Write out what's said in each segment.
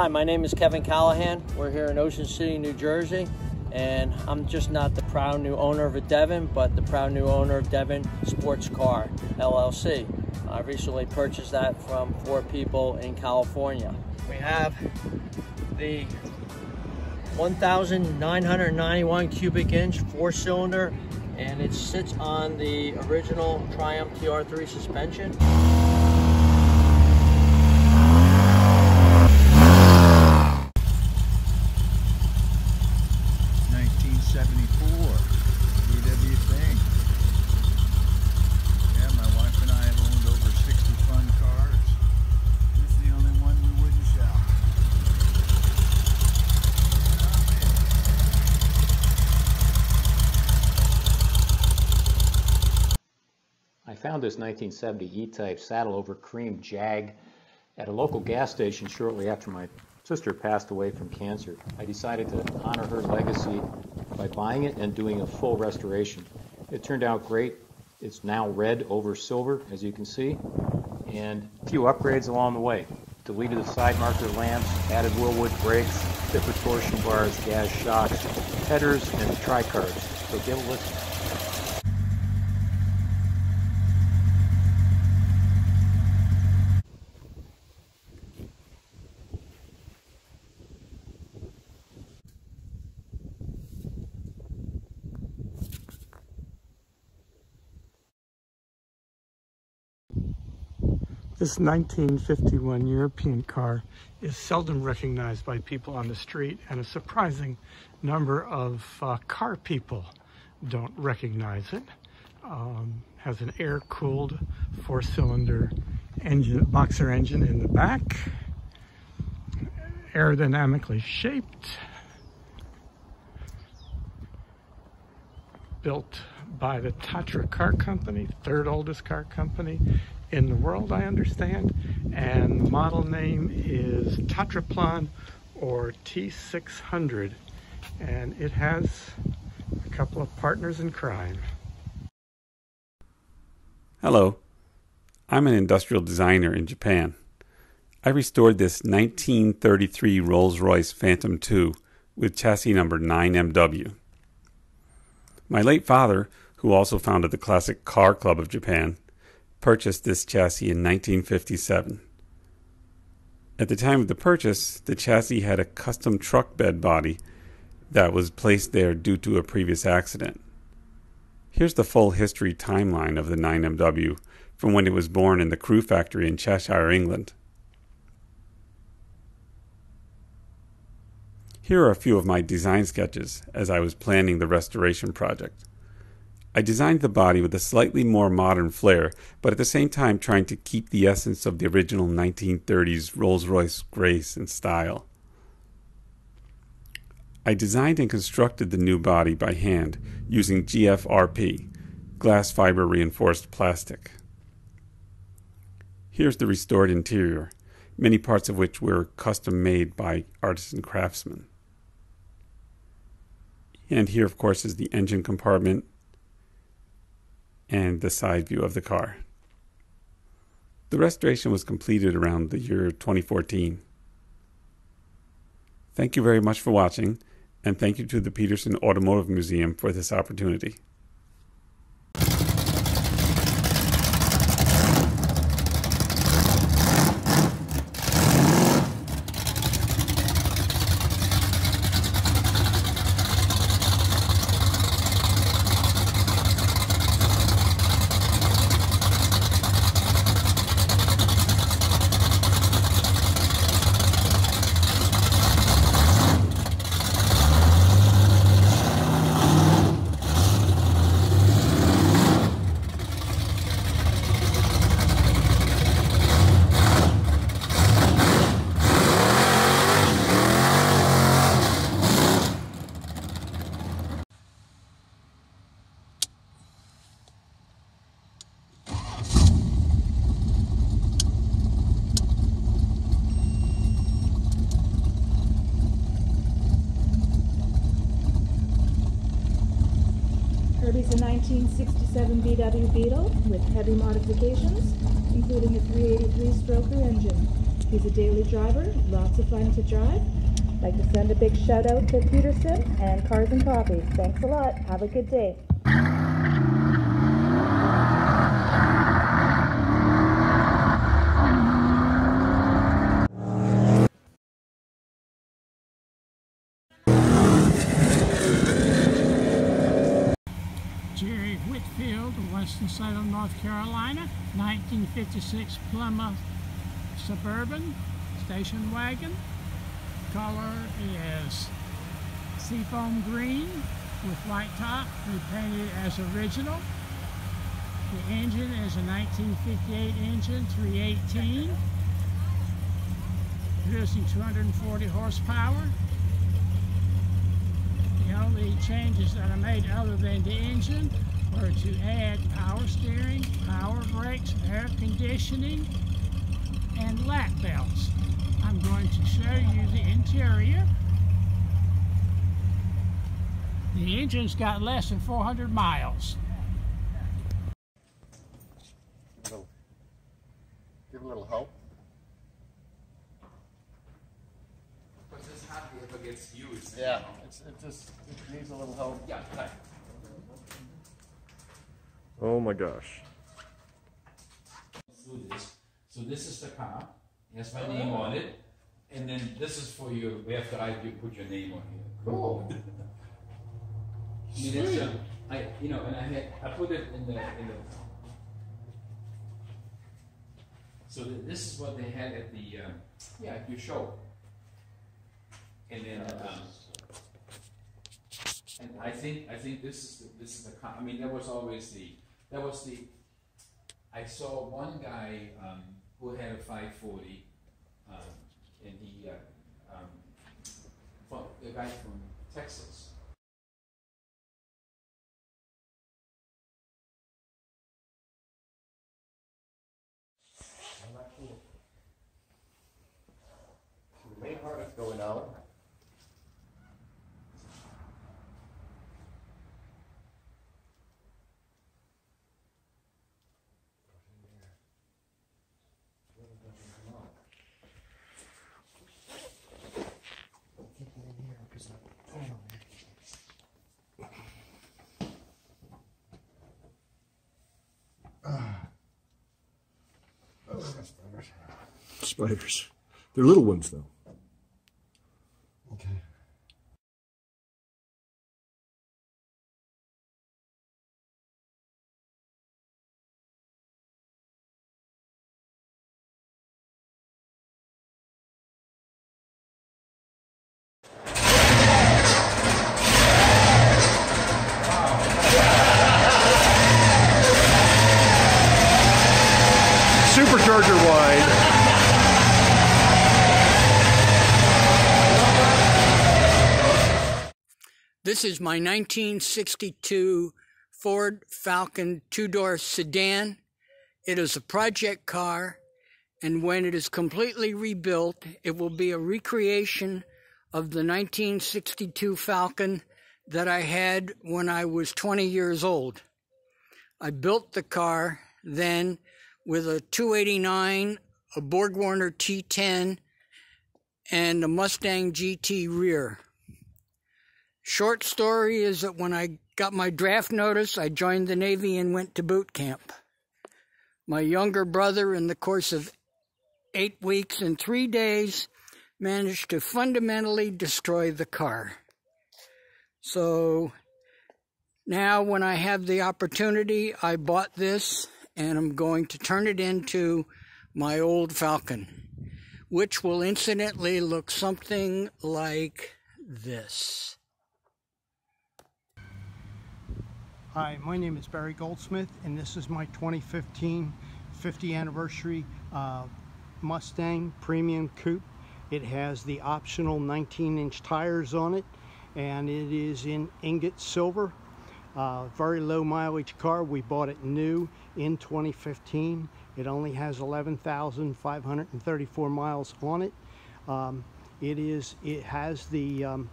Hi, my name is Kevin Callahan. We're here in Ocean City, New Jersey, and I'm just not the proud new owner of a Devin, but the proud new owner of Devin Sports Car LLC. I recently purchased that from four people in California. We have the 1,991 cubic inch four cylinder, and it sits on the original Triumph TR3 suspension. 1974. VW thing. Yeah, my wife and I have owned over 60 fun cars. This is the only one we wouldn't sell. I found this 1970 E-Type saddle over cream Jag at a local gas station shortly after my sister passed away from cancer. I decided to honor her legacy by buying it and doing a full restoration. It turned out great. It's now red over silver, as you can see, and a few upgrades along the way. Deleted the side marker lamps, added Wilwood brakes, stiffer torsion bars, gas shocks, headers, and tricarbs. So give a listen. This 1951 European car is seldom recognized by people on the street, and a surprising number of uh, car people don't recognize it. Um, has an air-cooled four-cylinder engine, boxer engine in the back, aerodynamically shaped, built by the Tatra Car Company, third oldest car company in the world, I understand. And the model name is Tatraplan or T600. And it has a couple of partners in crime. Hello, I'm an industrial designer in Japan. I restored this 1933 Rolls Royce Phantom II with chassis number 9MW. My late father, who also founded the Classic Car Club of Japan, purchased this chassis in 1957. At the time of the purchase, the chassis had a custom truck bed body that was placed there due to a previous accident. Here's the full history timeline of the 9MW from when it was born in the Crewe factory in Cheshire, England. Here are a few of my design sketches as I was planning the restoration project. I designed the body with a slightly more modern flair, but at the same time trying to keep the essence of the original 1930s Rolls Royce grace and style. I designed and constructed the new body by hand using GFRP, glass fiber reinforced plastic. Here's the restored interior, many parts of which were custom made by artisan craftsmen. And here, of course, is the engine compartment and the side view of the car. The restoration was completed around the year 2014. Thank you very much for watching, and thank you to the Petersen Automotive Museum for this opportunity. 1967 VW Beetle with heavy modifications, including a 383 stroker engine. He's a daily driver, lots of fun to drive. Like to send a big shout out to Petersen and Cars and Coffee. Thanks a lot. Have a good day. Winston-Salem, North Carolina, 1956 Plymouth Suburban station wagon. Color is seafoam green with white top, repainted as original. The engine is a 1958 engine, 318, producing 240 horsepower. The only changes that I made other than the engine were to add power steering, power brakes, air conditioning, and lap belts. I'm going to show you the interior. The engine's got less than 400 miles. Give a little help. But this hardly ever gets used. Yeah, it's, it just it needs a little help. Yeah, right. Oh my gosh. So this is the car. It has my name on it. And then this is for you. We have to write you put your name on here. Cool. I mean, that's, um, I, you know, and I had, I put it in the, in the. So th- this is what they had at the, um, yeah, at your show. And then, um, and I think, I think this is, the this is the, con- I mean, that was always the, that was the, I saw one guy, um, who had a five forty, um, and he, uh, um, from, a guy from Texas. The going out. Spiders. They're little ones, though. This is my 1962 Ford Falcon two-door sedan. It is a project car, and when it is completely rebuilt, it will be a recreation of the 1962 Falcon that I had when I was 20 years old. I built the car then with a 289, a Borg Warner T10, and a Mustang GT rear. Short story is that when I got my draft notice, I joined the Navy and went to boot camp. My younger brother, in the course of eight weeks and three days, managed to fundamentally destroy the car. So now, when I have the opportunity, I bought this and I'm going to turn it into my old Falcon, which will incidentally look something like this. Hi, my name is Barry Goldsmith, and this is my 2015 50 anniversary uh, Mustang Premium Coupe. It has the optional 19 inch tires on it, and it is in ingot silver. Uh, very low mileage car. We bought it new in 2015. It only has 11,534 miles on it. Um, it is. It has the um,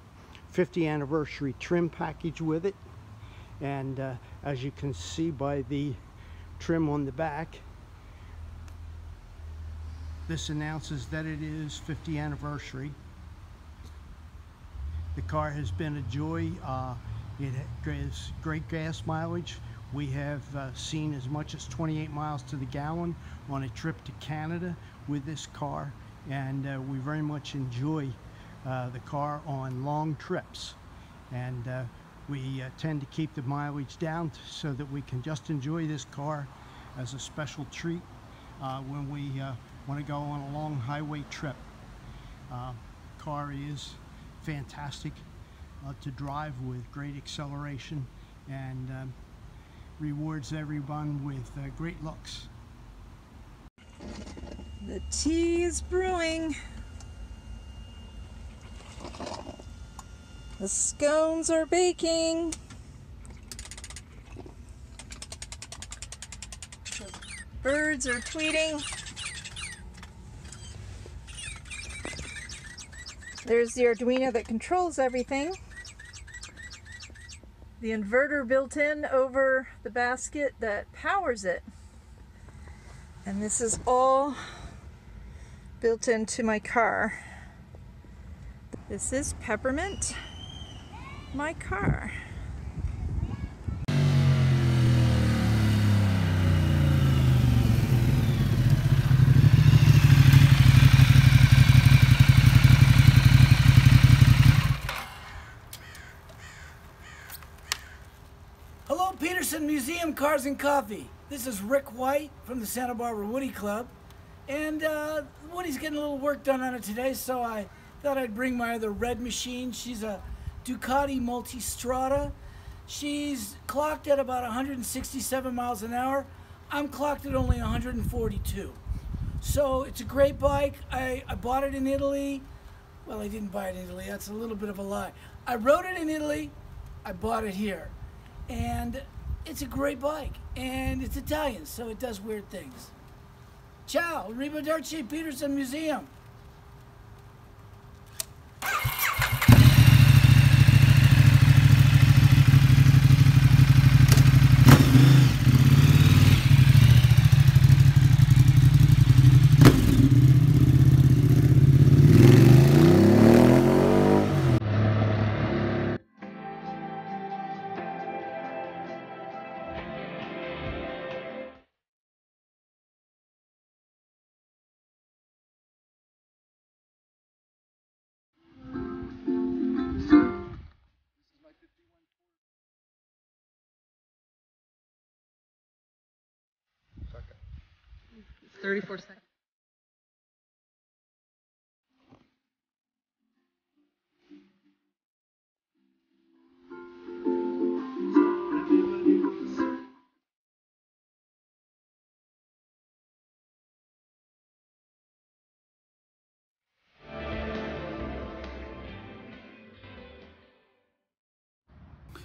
50 anniversary trim package with it And uh, as you can see by the trim on the back, this announces that it is 50 anniversary. The car has been a joy. Uh, it has great gas mileage. We have uh, seen as much as 28 miles to the gallon on a trip to Canada with this car and uh, we very much enjoy uh, the car on long trips and uh, we uh, tend to keep the mileage down so that we can just enjoy this car as a special treat uh, when we uh, want to go on a long highway trip. car is fantastic to drive with great acceleration and um, rewards everyone with great looks. The tea is brewing. The scones are baking. The birds are tweeting. There's the Arduino that controls everything. The inverter built in over the basket that powers it. And this is all built into my car. This is Peppermint, my car. Hello, Petersen Museum Cars and Coffee. This is Rick White from the Santa Barbara Woody Club. And uh, Woody's getting a little work done on it today, so I thought I'd bring my other red machine. She's a Ducati Multistrada. She's clocked at about 167 miles an hour. I'm clocked at only 142. So it's a great bike. I, I bought it in Italy. Well, I didn't buy it in Italy. That's a little bit of a lie. I rode it in Italy. I bought it here. And it's a great bike. And it's Italian, so it does weird things. Ciao, Arrivederci Petersen Museum. Thirty-four seconds.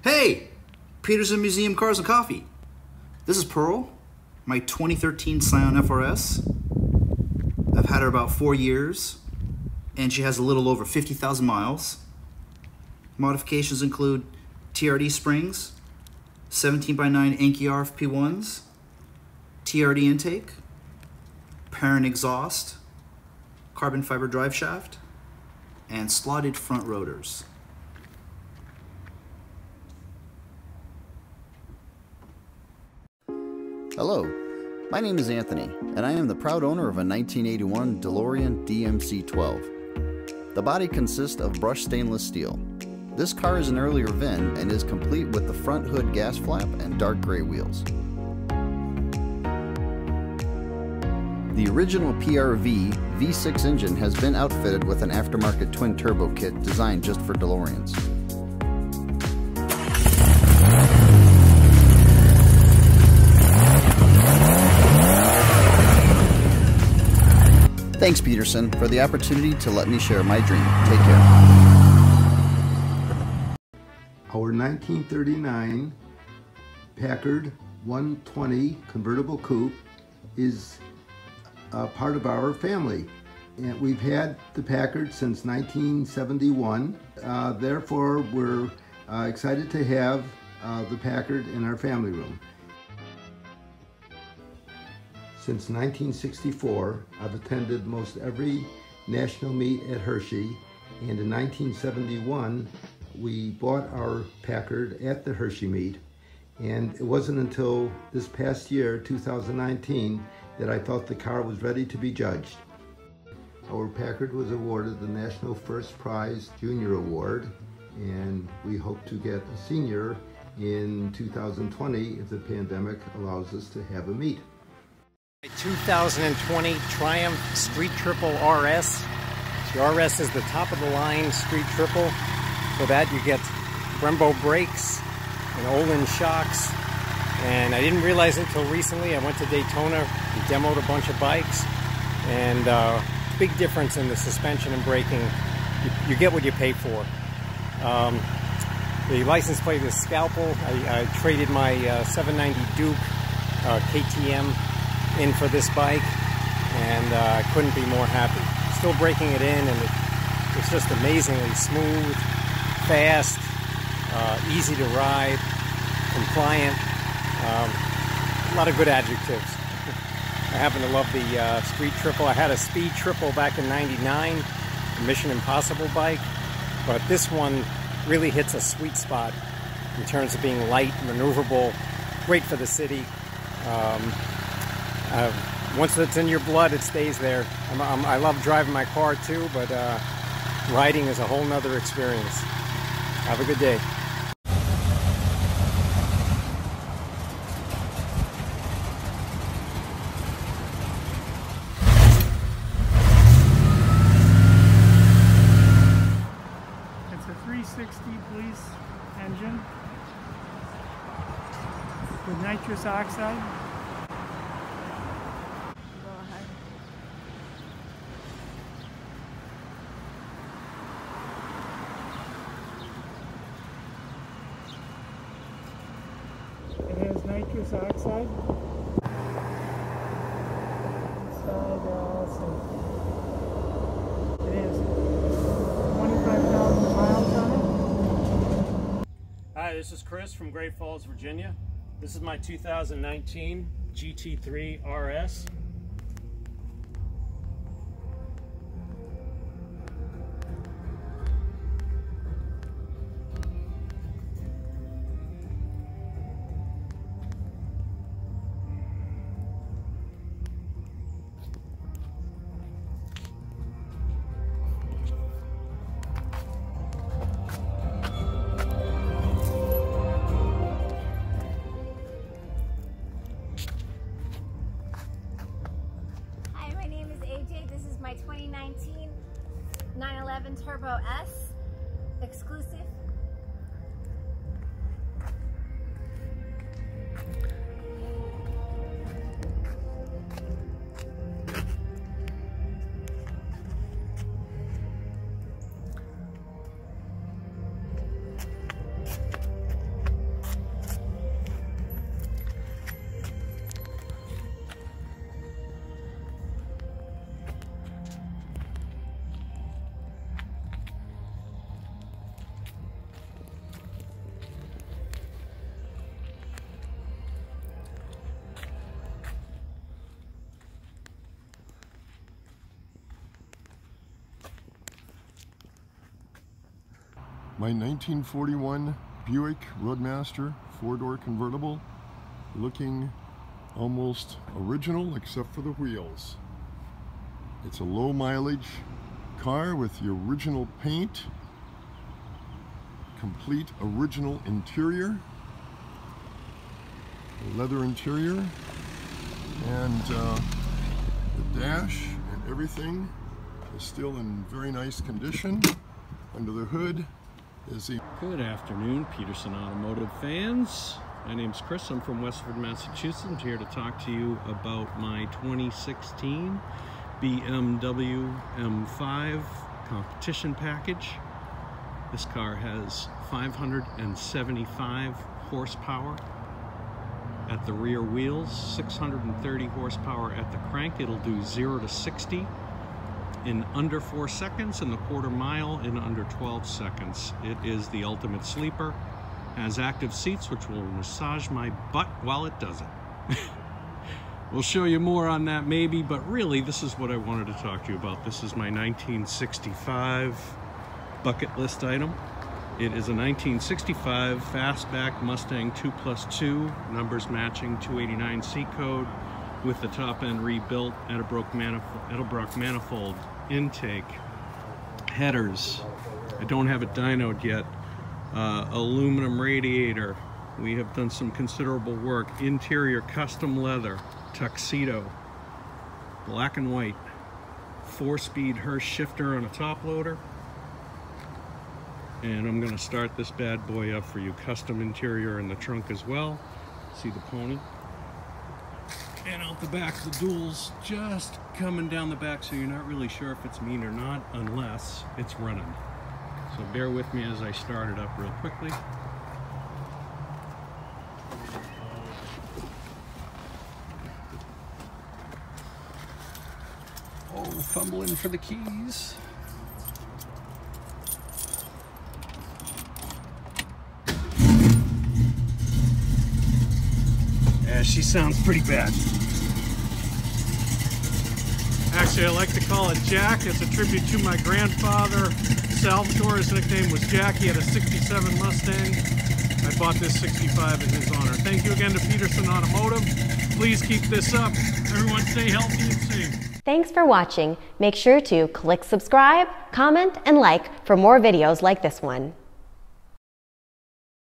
Hey, Petersen Museum Cars and Coffee. This is Pearl, my 2013 Scion FRS. I've had her about four years, and she has a little over 50,000 miles. Modifications include TRD springs, 17 by 9 Enkei RF P1s, TRD intake, Perrin exhaust, carbon fiber drive shaft, and slotted front rotors. Hello, my name is Anthony, and I am the proud owner of a 1981 DeLorean DMC 12. The body consists of brushed stainless steel. This car is an earlier VIN and is complete with the front hood gas flap and dark gray wheels. The original PRV V6 engine has been outfitted with an aftermarket twin turbo kit designed just for DeLoreans. Thanks, Petersen, for the opportunity to let me share my dream. Take care. Our 1939 Packard 120 convertible coupe is a part of our family. And we've had the Packard since 1971. Uh, therefore, we're uh, excited to have uh, the Packard in our family room. Since 1964, I've attended most every national meet at Hershey, and in 1971, we bought our Packard at the Hershey meet, and it wasn't until this past year, 2019, that I felt the car was ready to be judged. Our Packard was awarded the National First Prize Junior Award, and we hope to get a senior in 2020 if the pandemic allows us to have a meet. 2020 Triumph Street Triple RS. The RS is the top of the line Street Triple. For that you get Brembo brakes and Öhlins shocks. And I didn't realize it until recently. I went to Daytona, demoed a bunch of bikes, and uh, big difference in the suspension and braking. You, you get what you pay for. Um, the license plate is Scalpel. I, I traded my uh, 790 Duke uh, KTM in for this bike and uh, I couldn't be more happy. Still breaking it in and it, it's just amazingly smooth, fast, uh, easy to ride, compliant, um, a lot of good adjectives. I happen to love the uh, Street Triple. I had a Speed Triple back in 99, a Mission Impossible bike, but this one really hits a sweet spot in terms of being light, maneuverable, great for the city. Um, uh, once it's in your blood, it stays there. I'm, I'm, i love driving my car too, but uh, riding is a whole nother experience. Have a good day. It's a 360 police engine with nitrous oxide. It has nitrous oxide. Inside also. It has 25,000 miles on it. Hi, this is Chris from Great Falls, Virginia. This is my 2019 GT3 RS. My 1941 Buick Roadmaster four-door convertible looking almost original except for the wheels. It's a low mileage car with the original paint, complete original interior, leather interior, and uh, the dash and everything is still in very nice condition. Under the hood is the Good afternoon, Petersen Automotive fans. My name's Chris. I'm from Westford, Massachusetts. I'm here to talk to you about my 2016 BMW M5 competition package. This car has 575 horsepower at the rear wheels, 630 horsepower at the crank. It'll do 0 to 60 in under 4 seconds and the quarter mile in under 12 seconds. It is the ultimate sleeper. Has active seats which will massage my butt while it does it. we'll show you more on that maybe, but really this is what I wanted to talk to you about. This is my 1965 bucket list item. It is a 1965 fastback Mustang 2 plus 2, numbers matching 289 C code with the top end rebuilt Edelbrock manifold, Edelbrock manifold intake, headers. I don't have it dynoed yet. Uh, aluminum radiator. We have done some considerable work. Interior custom leather, tuxedo, black and white, four-speed Hurst shifter on a top loader. And I'm gonna start this bad boy up for you. Custom interior in the trunk as well. See the pony? And out the back, the duals just coming down the back, so you're not really sure if it's mean or not, unless it's running. So bear with me as I start it up real quickly. Oh, fumbling for the keys. Sounds pretty bad. Actually, I like to call it Jack. It's a tribute to my grandfather. Salvatore, his nickname was Jack. He had a 67 Mustang. I bought this 65 in his honor. Thank you again to Petersen Automotive. Please keep this up. Everyone stay healthy and safe. Thanks for watching. Make sure to click subscribe, comment, and like for more videos like this one.